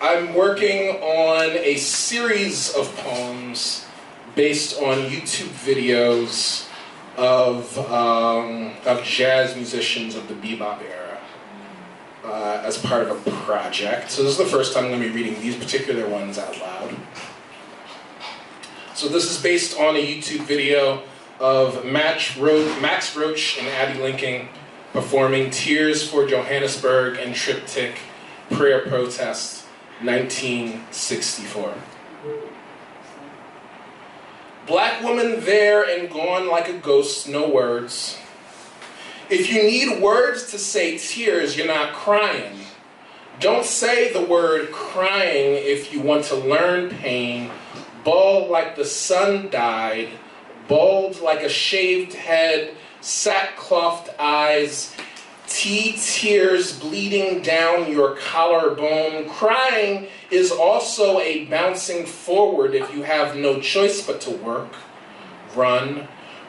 I'm working on a series of poems based on YouTube videos of, um, of jazz musicians of the bebop era uh, as part of a project. So this is the first time I'm going to be reading these particular ones out loud. So this is based on a YouTube video of Max, Ro- Max Roach and Abbey Lincoln performing Tears for Johannesburg and Triptych Prayer Protest 1964. Black woman there and gone like a ghost, no words. If you need words to say tears, you're not crying. Don't say the word crying if you want to learn pain. Bald like the sun died, bald like a shaved head, sackclothed eyes, tea tears bleeding down your collarbone. Crying is also a bouncing forward if you have no choice but to work, run,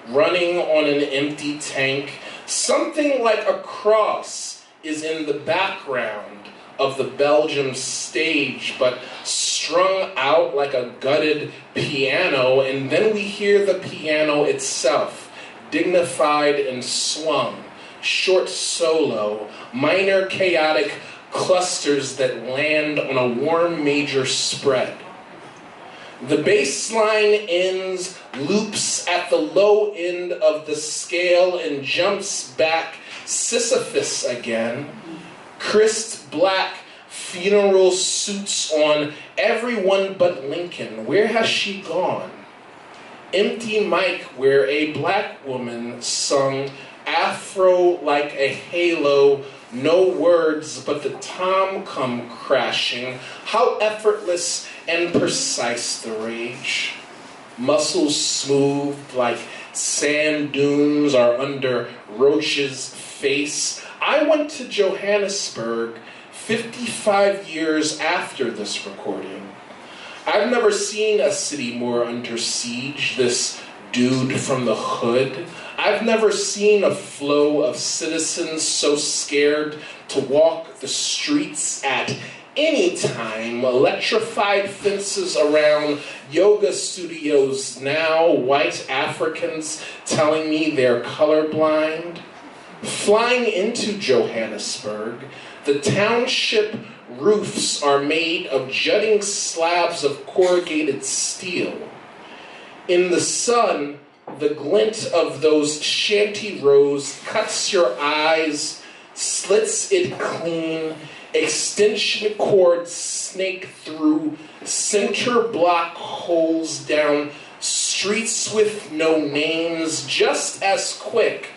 running on an empty tank. Something like a cross is in the background of the Belgium stage, but strung out like a gutted piano, and then we hear the piano itself, dignified and swung, short solo, minor chaotic clusters that land on a warm major spread. The bass line ends, loops at the low end of the scale, and jumps back Sisyphus again. Crisp black funeral suits on everyone but Lincoln. Where has she gone? Empty mic where a black woman sung Afro like a halo, no words but the tom come crashing. How effortless and precise the rage. Muscles smooth like sand dunes are under Roach's face. I went to Johannesburg 55 years after this recording. I've never seen a city more under siege, this dude from the hood. I've never seen a flow of citizens so scared to walk the streets at any time. Electrified fences around yoga studios now, white Africans telling me they're colorblind. Flying into Johannesburg, the township roofs are made of jutting slabs of corrugated steel. In the sun, the glint of those shanty rows cuts your eyes, slits it clean, extension cords snake through center block holes down streets with no names, just as quick.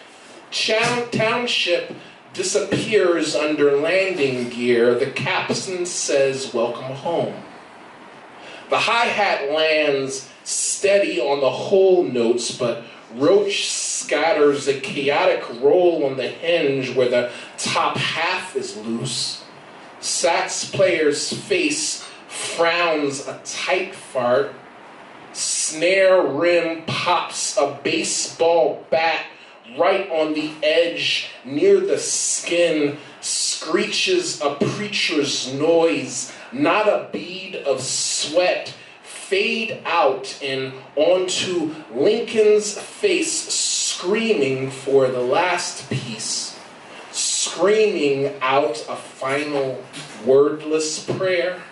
Chow- township disappears under landing gear. The captain says, Welcome home. The hi hat lands steady on the whole notes, but Roach scatters a chaotic roll on the hinge where the top half is loose. Sax player's face frowns a tight fart. Snare rim pops a baseball bat right on the edge near the skin, screeches a preacher's noise, not a bead of sweat fade out and onto Lincoln's face, screaming for the last piece, screaming out a final wordless prayer.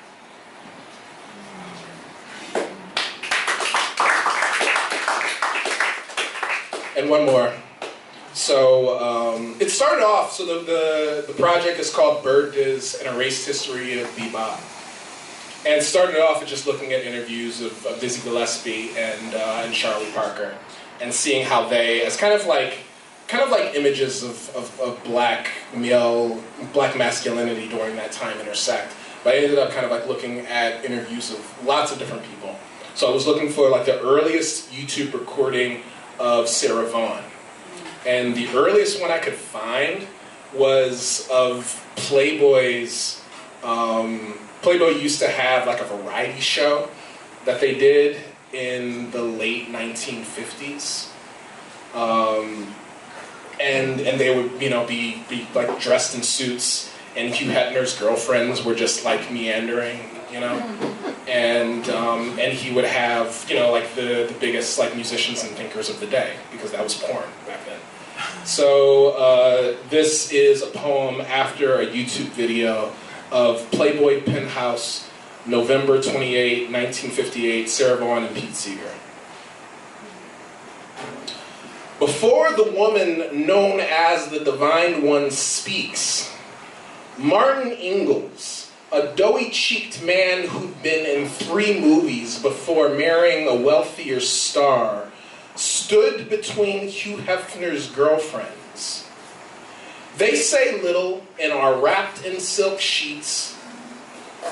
And one more. So um, it started off, so the, the, the project is called Bird Diz, an erased history of bebop. And started off with just looking at interviews of, of Dizzy Gillespie and, uh, and Charlie Parker and seeing how they, as kind of like, kind of like images of, of, of black male, black masculinity during that time intersect. But I ended up kind of like looking at interviews of lots of different people. So I was looking for like the earliest YouTube recording of Sarah Vaughan. And the earliest one I could find was of Playboy's. Um, Playboy used to have like a variety show that they did in the late 1950s. Um, and and they would you know be, be like dressed in suits and Hugh Hefner's girlfriends were just like meandering, you know, and um, and he would have you know like the the biggest like musicians and thinkers of the day because that was porn back then. So uh, this is a poem after a YouTube video of Playboy Penthouse, November 28, 1958, Sarah Vaughan and Pete Seeger. Before the woman known as the Divine One speaks, Martin Ingels, a doughy cheeked man who'd been in three movies before marrying a wealthier star, stood between Hugh Hefner's girlfriends. They say little and are wrapped in silk sheets.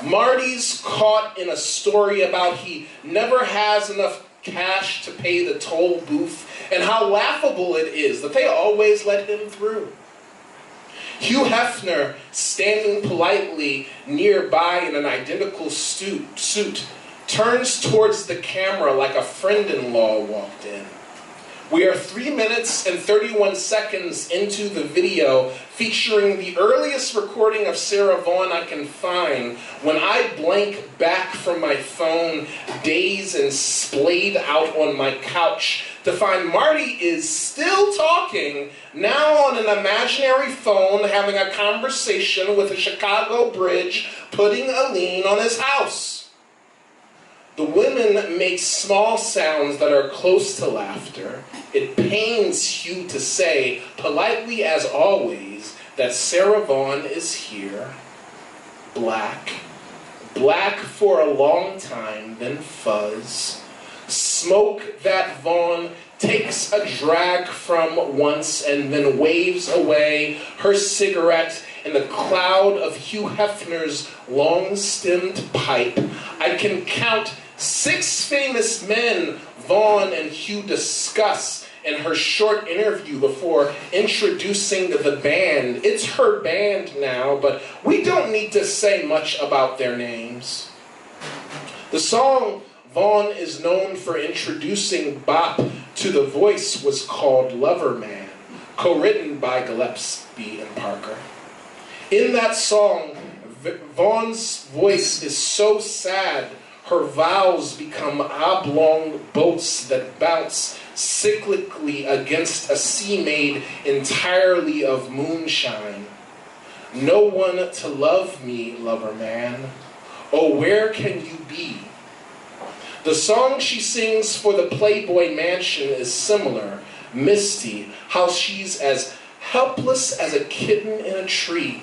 Marty's caught in a story about he never has enough cash to pay the toll booth and how laughable it is that they always let him through. Hugh Hefner, standing politely nearby in an identical suit, turns towards the camera like a friend in law walked in. We are three minutes and 31 seconds into the video featuring the earliest recording of Sarah Vaughan I can find when I blank back from my phone, dazed and splayed out on my couch to find Marty is still talking, now on an imaginary phone having a conversation with a Chicago bridge, putting a lien on his house. The women make small sounds that are close to laughter. It pains Hugh to say, politely as always, that Sarah Vaughan is here, black, black for a long time, then fuzz. Smoke that Vaughan takes a drag from once and then waves away her cigarette in the cloud of Hugh Hefner's long stemmed pipe. I can count Six famous men Vaughan and Hugh discuss in her short interview before introducing the band. It's her band now, but we don't need to say much about their names. The song Vaughan is known for introducing Bop to the voice was called Lover Man, co written by Gillespie and Parker. In that song, Vaughan's voice is so sad her vows become oblong boats that bounce cyclically against a sea made entirely of moonshine. No one to love me, lover man. Oh, where can you be? The song she sings for the Playboy Mansion is similar, misty, how she's as helpless as a kitten in a tree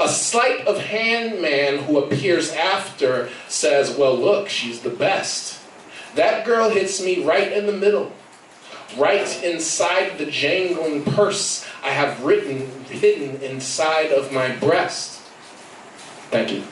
a sleight of hand man who appears after says, Well, look, she's the best. That girl hits me right in the middle, right inside the jangling purse I have written, hidden inside of my breast. Thank you.